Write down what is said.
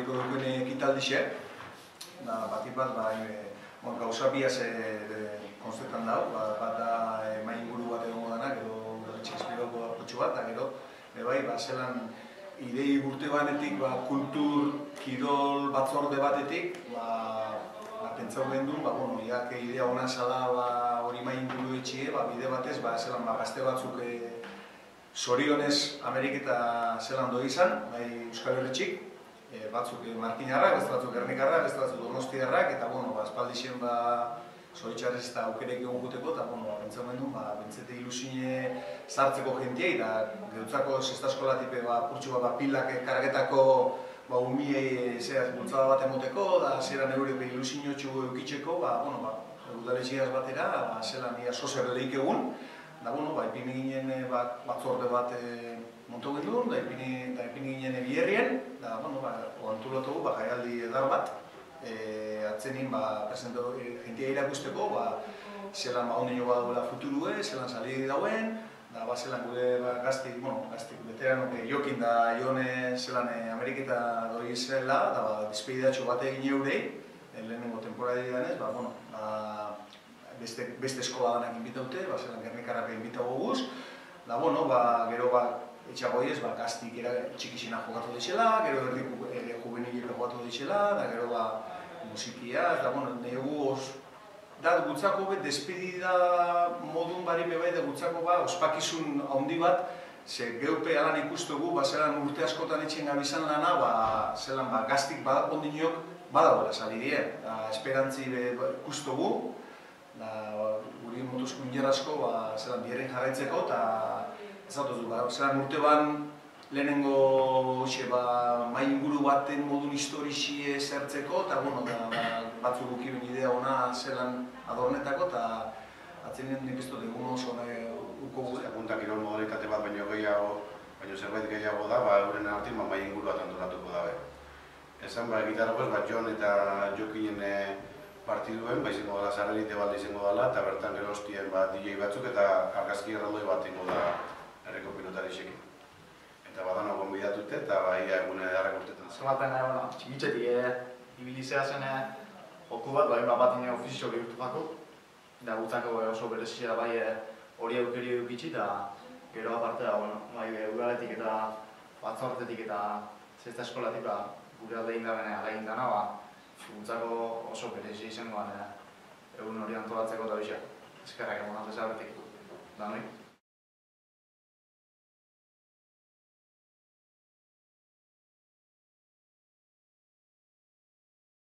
egiteko dukuen ekitaldixe, da, batik bat, ba, e, bon, gauza biaz e, konzeptan dau, ba, bat da e, mai inguru bat egongo danak, edo txikizpiloko apotxo bat, eta gero, e, bai, ba, zelan idei urte banetik, ba, kultur, kirol, batzorde batetik, ba, ba, pentsau du, ba, bueno, iak idea hona zala, ba, hori mai inguru etxie, ba, bide batez, ba, zelan, ba, gazte batzuk e, Sorionez Ameriketa zelan doi izan, bai Euskal Herritxik, e, batzuk markinarrak, beste batzuk gernikarrak, beste batzuk donostiarrak, eta bueno, ba, espaldi zien ba, zoritxarrez eta aukerek egon guteko, eta bueno, bentsa du, ba, bentsete ilusine sartzeko jentiei, eta geutzako sexta tipe, ba, purtsu ba, pilak kargetako ba, umiei zehaz bultzada bat emoteko, da zera neurek ilusinio txugu eukitzeko, ba, bueno, ba, udaleziaz batera, ba, zela nia sozer egun, da, bueno, ba, ipini ginen e, bat, batzorde bat e, montu gendu, da ipini, da ipini ginen ebierrien, da, bueno, ba, oantulatu ba, jaialdi edar bat, e, atzenin, ba, presento, e, jentia irakusteko, ba, zelan ba, ondio bat duela futurue, zelan sali dauen, da, ba, zelan gure ba, gaztik, bueno, gaztik, veterano, e, jokin da, jone, zelan e, Ameriketa doi zela, da, ba, despedidatxo bat egin eurei, lehenengo temporada diganez, ba, bueno, ba, beste, beste eskola danak inbitaute, ba, zelan gernikarrak inbitago guz, da, bueno, ba, gero, ba, etxago ez, ba, gaztik era, txikizena jokatu dixela, gero erdi ere juvenile jokatu dixela, da gero ba, musikia, eta bueno, negu os, da gutzako bet, despedida modun bari bebai, da gutzako ba, ospakizun handi bat, ze geupe alan ikustugu, ba, zelan urte askotan etxen gabizan lana, ba, zelan ba, gaztik badak ondinok, badagoela sali die, da, esperantzi be, ba, ikustugu, da, guri motuzkun asko, ba, zelan bieren jarraitzeko, eta ez dut du, ba, zelan urte ban lehenengo xe, ba, mai inguru baten modun historixi zertzeko, eta bueno, da, ba, batzuk gukibin idea ona zelan adornetako, eta atzenen nik ez dut egun oso nahi uko gure. Apuntak irol modalitate bat baino gehiago, baino zerbait gehiago da, ba, euren artin ba, mai inguru bat antolatuko dabe. Esan, ba, gitarra ba, John eta Jokinen eh, partiduen, ba, izango dela zarrelite balde izango dela, eta bertan gero hostien ba, DJ batzuk eta argazki erraldoi bat ingo da herriko pilotari xekin. Eta badano gonbidatute eta bai egune edarrak urtetan. Nahi, bueno, txikitzetik, eh, ibilizea zen eh, joku bat, bai bat ine ofizio bihurtu bako. Da gutzako oso berezia bai eh, hori eh, aukeri edukitzi eta gero aparte da, bueno, bai udaletik eta batzortetik eta zesta eskolatik ba, gure alde indaren alegin dana, ba, gutzako oso berezia izango eh, egun hori antolatzeko eta bisa. Eskerrak egon alde zabertik. Da,